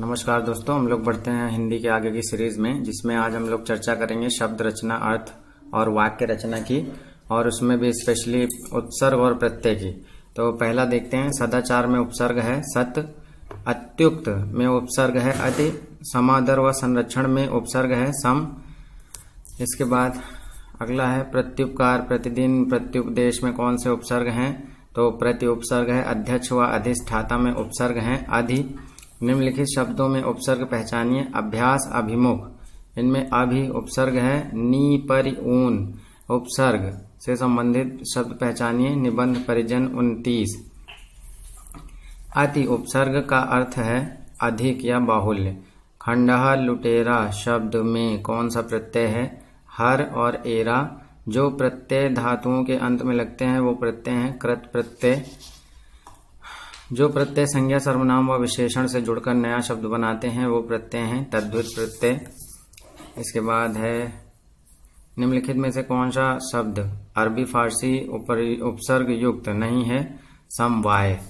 नमस्कार दोस्तों, हम लोग बढ़ते हैं हिंदी के आगे की सीरीज़ में, जिसमें आज हम लोग चर्चा करेंगे शब्द रचना, अर्थ और वाक्य रचना की, और उसमें भी स्पेशली उपसर्ग और प्रत्यय की। तो पहला देखते हैं, सदाचार में उपसर्ग है सत, अत्युक्त में उपसर्ग है अति, समादर व संरक्षण में उपसर्ग है सम। इसके बाद अगला है, प्रत्युपकार, प्रतिदिन, प्रत्युपदेश में कौन से उपसर्ग हैं? तो प्रति उपसर्ग है अध्यक्ष व अधिष्ठाता में उपसर्ग है अधि। निम्नलिखित शब्दों में उपसर्ग पहचानिए। अभ्यास, अभिमुख। इनमें अभि उपसर्ग है, नी, परि, ऊन। उपसर्ग से संबंधित शब्द पहचानिए। निबंध, परिजन, उनतीस। अति उपसर्ग का अर्थ है अधिक या बाहुल्य। खंडह लुटेरा, शब्द में कौन सा प्रत्यय है? हर और एरा। जो प्रत्यय धातुओं के अंत में लगते हैं, वो प्रत्यय हैं कृत प्रत्यय। जो प्रत्यय संज्ञा सर्वनाम व विशेषण से जुड़कर नया शब्द बनाते हैं, वो प्रत्यय हैं, तद्वित प्रत्यय। इसके बाद है, निम्नलिखित में से कौन सा शब्द अरबी, फारसी उपसर्ग युक्त नहीं है? समवाय।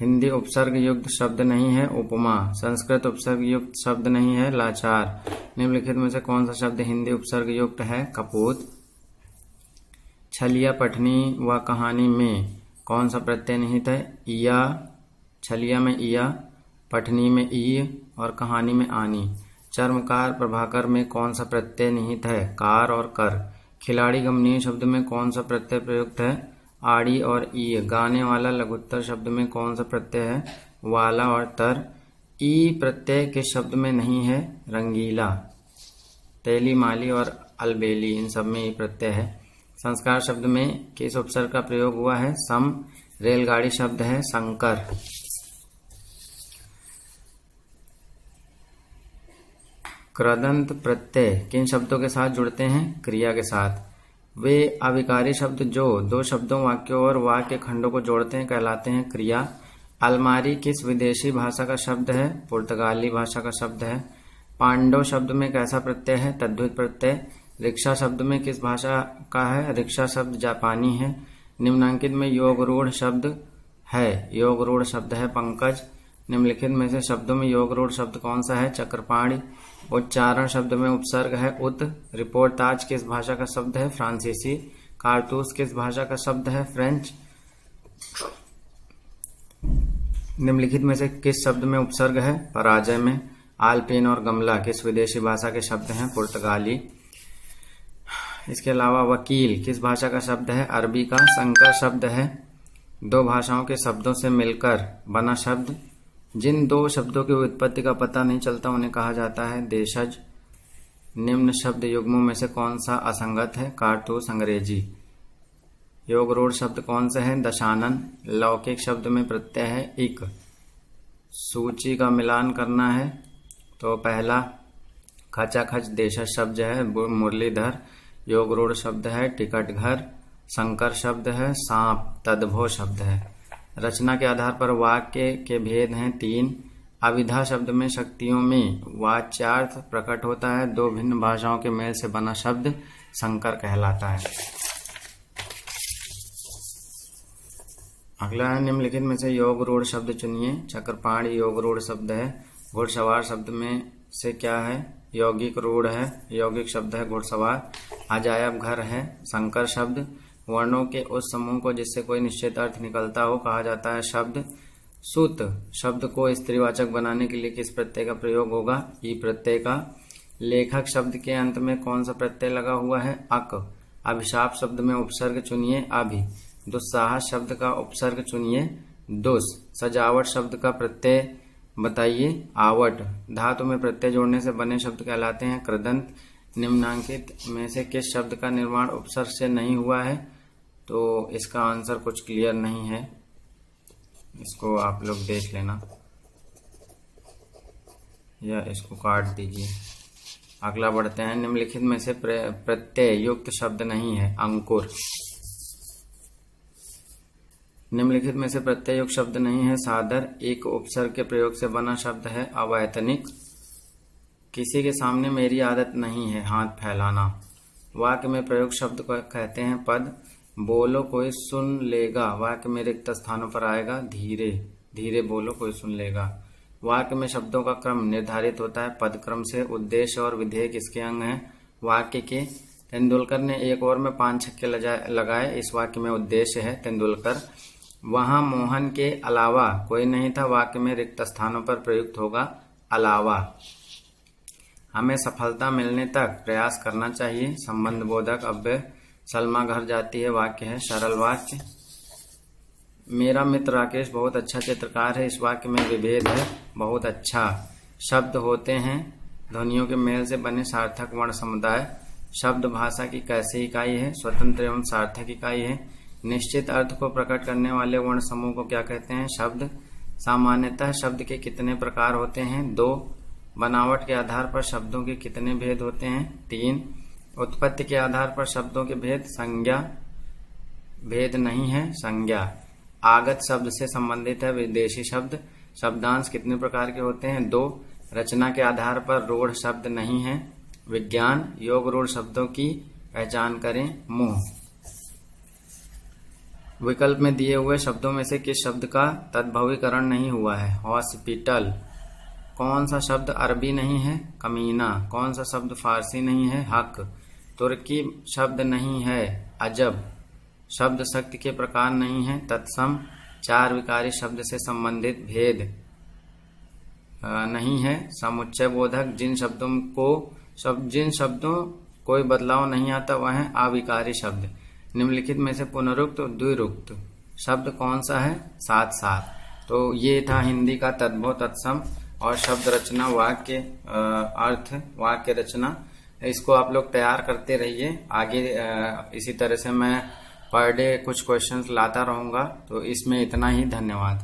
हिंदी उपसर्ग युक्त शब्द नहीं है, उपमा। संस्कृत उपसर्ग युक्त शब्द नहीं है, लाचार। निम्नलिखित में से कौन सा शब्द हिंदी उपसर्ग युक्त है? कपूत। छलिया, पठनी व कहानी में कौन सा प्रत्यय निहित है? या छलिया में इया पठनी में ई और कहानी में आनी। चर्मकार प्रभाकर में कौन सा प्रत्यय निहित है? कार और कर। खिलाड़ी गमनीय शब्द में कौन सा प्रत्यय प्रयुक्त है? आड़ी और ई। गाने वाला लघुत्तर शब्द में कौन सा प्रत्यय है? वाला और तर। ई प्रत्यय के शब्द में नहीं है, रंगीला। तेली, माली और अलबेली, इन सब में ई प्रत्यय है। संस्कार शब्द में किस उपसर्ग का प्रयोग हुआ है? सम। रेलगाड़ी शब्द है शंकर क्रदंत प्रत्यय किन शब्दों के साथ जुड़ते हैं? क्रिया के साथ। वे अविकारी शब्द जो दो शब्दों, वाक्यों और वाक्य खंडों को जोड़ते हैं, कहलाते हैं क्रिया। अलमारी किस विदेशी भाषा का शब्द है? पुर्तगाली भाषा का शब्द है। पांडव शब्द में कैसा प्रत्यय है? तद्वित प्रत्यय। रिक्शा शब्द में किस भाषा का है? रिक्शा शब्द जापानी है। निम्नांकित में योग रूढ़ शब्द है। योग रूढ़ शब्द है पंकज। निम्नलिखित में से शब्दों में योग रूढ़ शब्द कौन सा है? चक्रपाणी, उच्चारण शब्द में उपसर्ग है उत, रिपोर्ट ताज किस भाषा का शब्द है? फ्रांसीसी। कारतूस किस भाषा का शब्द है? फ्रेंच। निम्नलिखित में से किस शब्द में उपसर्ग है? पराजय में। आलपीन और गमला किस विदेशी भाषा के शब्द हैं? पुर्तगाली। इसके अलावा वकील किस भाषा का शब्द है? अरबी का संकर शब्द है। दो भाषाओं के शब्दों से मिलकर बना शब्द। जिन दो शब्दों की उत्पत्ति का पता नहीं चलता उन्हें कहा जाता है देशज। निम्न शब्द युग्मों में से कौन सा असंगत है? कारतूस, अंग्रेज़ी। योग रोड शब्द कौन से है? दशानन। लौकिक शब्द में प्रत्यय है इक। सूची का मिलान करना है तो पहला, खचाखच देशज शब्द है मुरलीधर। योग रोड शब्द है टिकट घर शंकर शब्द है सांप। तदभो शब्द है। रचना के आधार पर वाक्य के भेद हैं तीन। अविधा शब्द में शक्तियों में वाच्यार्थ प्रकट होता है। दो भिन्न भाषाओं के मेल से बना शब्द संकर कहलाता है। अगला है, निम्नलिखित में से योग रूढ़ शब्द चुनिए। चक्रपाण योग रूढ़ शब्द है। घुड़सवार शब्द में से क्या है? यौगिक रूढ़ है। यौगिक शब्द है घुड़सवार। अजायब घर है। संकर शब्द। वर्णों के उस समूह को जिससे कोई निश्चित अर्थ निकलता हो कहा जाता है शब्द। सूत, शब्द को स्त्रीवाचक बनाने के लिए किस प्रत्यय का प्रयोग होगा? ई प्रत्यय का। लेखक शब्द के अंत में कौन सा प्रत्यय लगा हुआ है? अक। अभिशाप शब्द में उपसर्ग चुनिए, अभि। दुस्साहस शब्द का उपसर्ग चुनिए, दुस। सजावट शब्द का प्रत्यय, बताइए, आवट। धातु में प्रत्यय जोड़ने से बने शब्द कहलाते हैं कृदंत। निम्नांकित में से किस शब्द का निर्माण उपसर्ग से नहीं हुआ है? तो इसका आंसर कुछ क्लियर नहीं है। इसको आप लोग देख लेना। या इसको काट दीजिए। अगला बढ़ते हैं। निम्नलिखित में से प्रत्यय युक्त शब्द नहीं है, अंकुर। निम्नलिखित में से प्रत्यय युक्त शब्द नहीं है, सादर। एक उपसर्ग के प्रयोग से बना शब्द है, अवैतनिक। किसी के सामने मेरी आदत नहीं है, हाथ फैलाना। वाक्य में प्रयोग शब्द को कहते हैं पद। बोलो कोई सुन लेगा। वाक्य में रिक्त स्थानों पर आएगा। धीरे धीरे बोलो कोई सुन लेगा। वाक्य में शब्दों का क्रम निर्धारित होता है। पद क्रम से उद्देश्य और विधेय किसके अंग हैं? वाक्य के। तेंदुलकर ने एक ओवर में पाँच छक्के लगाए। इस वाक्य में उद्देश्य है तेंदुलकर। वहाँ मोहन के अलावा कोई नहीं था। वाक्य में रिक्त स्थानों पर प्रयुक्त होगा अलावा। हमें सफलता मिलने तक प्रयास करना चाहिए। संबंध बोधक, अव्यय सलमा घर जाती है, वाक्य है, सरल वाक्य। मेरा मित्र राकेश बहुत अच्छा चित्रकार है, इस वाक्य में विभेद है, बहुत अच्छा। शब्द होते हैं, ध्वनियों के मेल से बने सार्थक वर्ण समुदाय। शब्द भाषा की कैसी इकाई है, स्वतंत्र एवं सार्थक इकाई है। निश्चित अर्थ को प्रकट करने वाले वर्ण समूह को क्या कहते हैं? शब्द। सामान्यतः शब्द के कितने प्रकार होते हैं? दो। बनावट के आधार पर शब्दों के कितने भेद होते हैं? तीन। उत्पत्ति के आधार पर शब्दों के भेद, संज्ञा। भेद नहीं है, संज्ञा। आगत शब्द से संबंधित है, विदेशी शब्द। शब्दांश कितने प्रकार के होते हैं? दो। रचना के आधार पर रूढ़ शब्द नहीं है। विज्ञान, योग रूढ़ शब्दों की पहचान करें। मुँह। विकल्प में दिए हुए शब्दों में से किस शब्द का तद्भवीकरण नहीं हुआ है? हॉस्पिटल। कौन सा शब्द अरबी नहीं है? कमीना। कौन सा शब्द फारसी नहीं है? हक। तुर्की शब्द नहीं है। अजब। शब्द शक्ति के प्रकार नहीं है। तत्सम। चार विकारी शब्द से संबंधित भेद नहीं है। समुच्चय बोधक। जिन शब्दों को शब्द जिन शब्दों कोई बदलाव नहीं आता, वह है अविकारी शब्द। निम्नलिखित में से पुनरुक्त और द्विरुक्त। शब्द कौन सा है? साथ साथ तो ये था हिंदी का तद्भव तत्सम। और शब्द रचना, वाक्य अर्थ, वाक्य रचना, इसको आप लोग तैयार करते रहिए। आगे इसी तरह से मैं पर डे कुछ क्वेश्चंस लाता रहूँगा तो इसमें इतना ही, धन्यवाद।